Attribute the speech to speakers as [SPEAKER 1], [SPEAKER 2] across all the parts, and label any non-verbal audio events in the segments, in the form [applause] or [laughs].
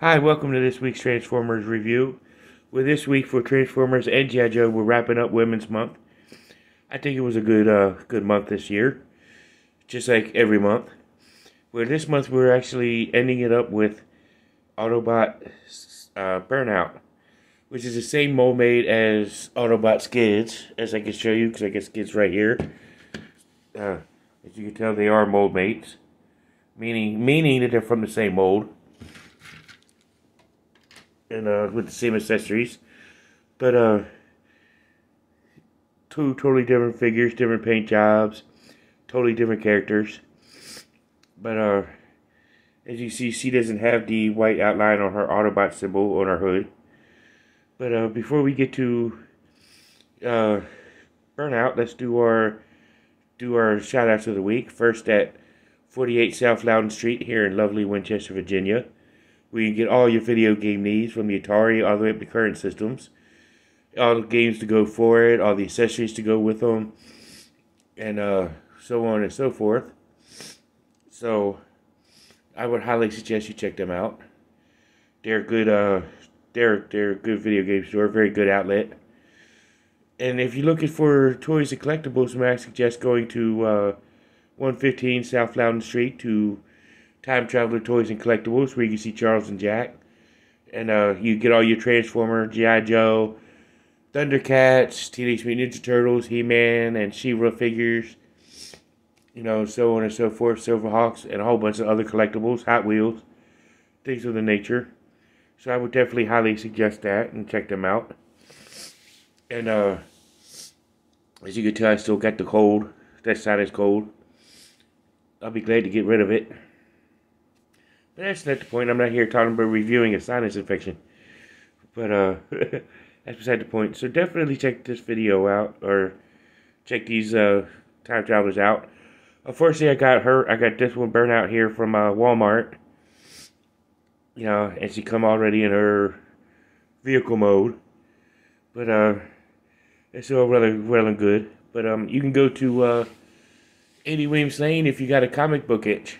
[SPEAKER 1] Hi, welcome to this week's Transformers review. With this week for Transformers and G.I. Joe, we're wrapping up Women's Month. I think it was a good uh, good month this year, just like every month. Where this month we're actually ending it up with Autobot uh, Burnout, which is the same mold made as Autobot Skids, as I can show you, because I get Skids right here. Uh, as you can tell, they are mold mates, meaning meaning that they're from the same mold and uh, with the same accessories, but uh, two totally different figures, different paint jobs, totally different characters. But uh, as you see, she doesn't have the white outline on her Autobot symbol on her hood. But uh, before we get to uh, burnout, let's do our do our shout outs of the week. First at 48 South Loudon Street here in lovely Winchester, Virginia where you get all your video game needs from the Atari all the way up to current systems. All the games to go for it, all the accessories to go with them, and uh, so on and so forth. So, I would highly suggest you check them out. They're good. Uh, they're they're a good video game store, very good outlet. And if you're looking for toys and collectibles, I suggest going to uh, 115 South Loudon Street to Time Traveler Toys and Collectibles, where you can see Charles and Jack. And uh, you get all your Transformer, G.I. Joe, Thundercats, Teenage Mutant Ninja Turtles, He-Man, and She-Ra figures. You know, so on and so forth, Silverhawks, and a whole bunch of other collectibles, Hot Wheels, things of the nature. So I would definitely highly suggest that and check them out. And uh, as you can tell, I still got the cold. That side is cold. I'll be glad to get rid of it. But that's not the point. I'm not here talking about reviewing a sinus infection. But uh, [laughs] that's beside the point. So definitely check this video out, or check these uh, time travelers out. Unfortunately, I got hurt. I got this one Burnout here from uh, Walmart. You know, and she come already in her vehicle mode. But uh, it's all rather well and good. But um, you can go to uh, 80 Williams Lane if you got a comic book itch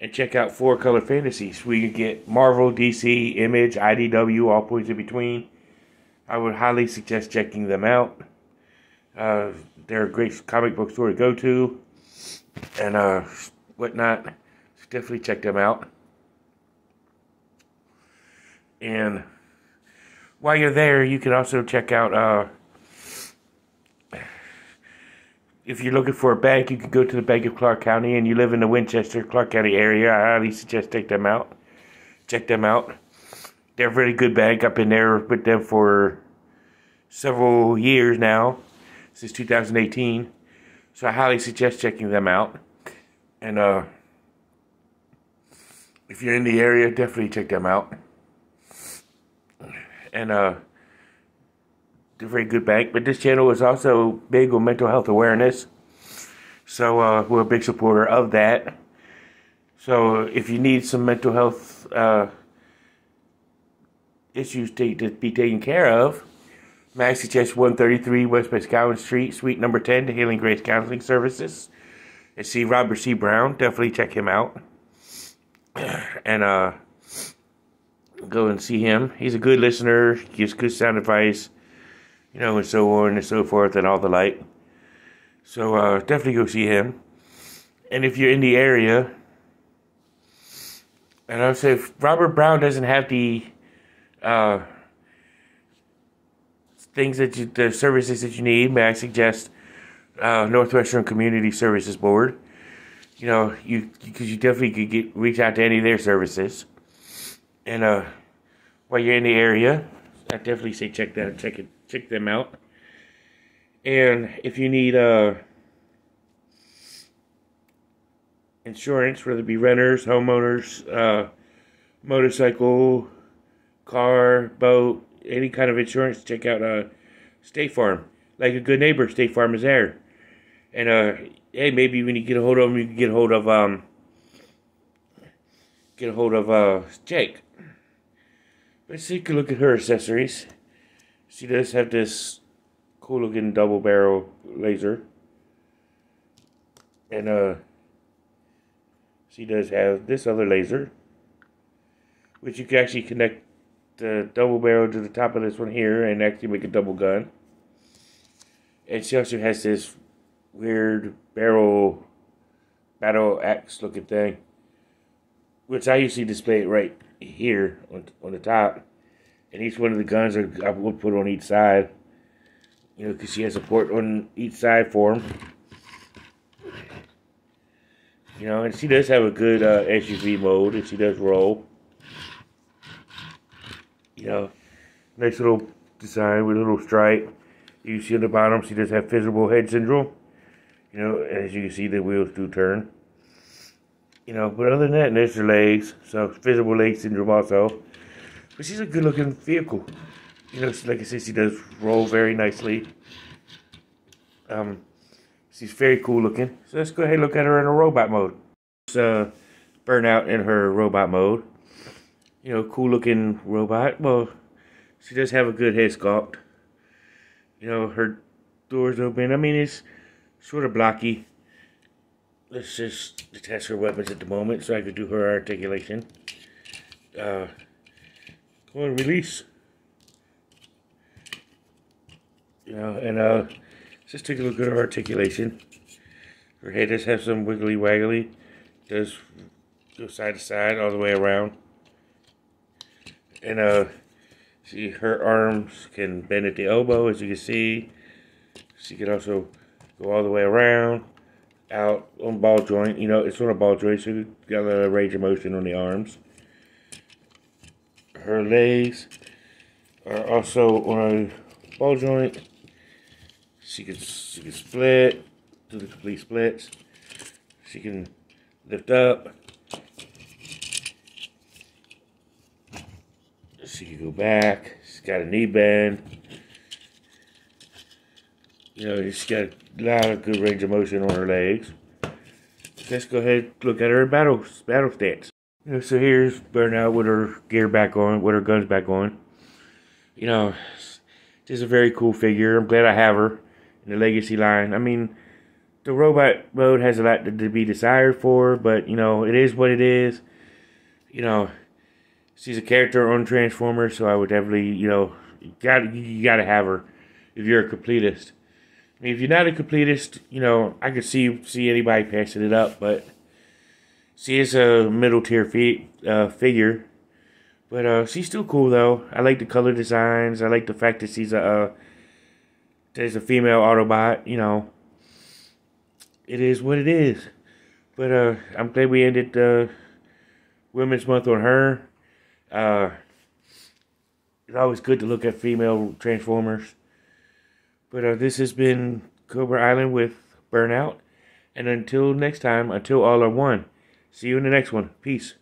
[SPEAKER 1] and check out Four Color Fantasies. We can get Marvel, DC, Image, IDW, all points in between. I would highly suggest checking them out. Uh, they're a great comic book store to go to, and uh, whatnot. So definitely check them out. And while you're there, you can also check out uh, if you're looking for a bank, you can go to the Bank of Clarke County and you live in the Winchester, Clarke County area. I highly suggest check them out. Check them out. They're a very good bank. I've been there with them for several years now, since 2018. So I highly suggest checking them out. And uh, if you're in the area, definitely check them out. And uh, very good bank. But this channel is also big on mental health awareness. So uh, we're a big supporter of that. So if you need some mental health uh, issues to, to, be taken care of, may I 133 West Boscawen Street, Suite number 10, to Healing Grace Counseling Services. And see Robert C. Brown. Definitely check him out. [clears throat] And uh, go and see him. He's a good listener, gives good sound advice you know, and so on and so forth and all the like. So uh, definitely go see him. And if you're in the area, and I would say if Robert Brown doesn't have the uh, things that you, the services that you need, may I suggest uh, Northwestern Community Services Board. You know, you because you definitely could get reach out to any of their services, and uh, while you're in the area, I definitely say check that check it check them out. And if you need uh, insurance, whether it be renters, homeowners, uh, motorcycle, car, boat, any kind of insurance, check out uh, State Farm. Like a good neighbor, State Farm is there. And uh, hey, maybe when you get a hold of them, you can get a hold of um, get a hold of uh, Jake. Let's take a look at her accessories. She does have this cool looking double barrel laser. And uh she does have this other laser. which you can actually connect the double barrel to the top of this one here and actually make a double gun. And she also has this weird barrel battle axe looking thing, which I usually display it right here on, on the top. And each one of the guns are, I will put on each side, you know, because she has a port on each side for them. You know, and she does have a good uh, SUV mode, and she does roll. You know, nice little design with a little stripe. You see on the bottom, she does have visible head syndrome. You know, as you can see, the wheels do turn. You know, but other than that, there's her legs. So, visible leg syndrome also. But she's a good looking vehicle. You know, like I said, she does roll very nicely. Um, she's very cool looking. So let's go ahead and look at her in a robot mode. It's uh, Burnout in her robot mode. You know, cool looking robot. Well, she does have a good head sculpt. You know, her doors open. I mean, it's sort of blocky. Let's just test her weapons at the moment so I could do her articulation. Uh, go release. You know, and uh, just take a look at her articulation. Her head does have some wiggly waggly. Does go side to side all the way around. And uh, see her arms can bend at the elbow as you can see. She can also go all the way around, out on ball joint. You know, it's on a ball joint, so you got a range of motion on the arms. Her legs are also on a ball joint. She can, she can split, do the complete splits. She can lift up. She can go back. She's got a knee bend. You know, she's got a lot of good range of motion on her legs. Let's go ahead and look at her battle battle stats. So here's Burnout with her gear back on, with her guns back on. You know, just a very cool figure. I'm glad I have her in the Legacy line. I mean, the robot mode has a lot to, to be desired for, but you know, it is what it is. You know, she's a character on Transformers, so I would definitely, you know, you got you got to have her if you're a completist. I mean, if you're not a completist, you know, I could see see anybody passing it up, but she is a middle tier fi- uh, figure. But uh, she's still cool though. I like the color designs. I like the fact that she's a uh, there's a female Autobot. You know, it is what it is. But uh, I'm glad we ended uh, Women's Month on her. Uh, it's always good to look at female Transformers. But uh, this has been Cobra Island with Burnout. And until next time, until all are one, see you in the next one. Peace.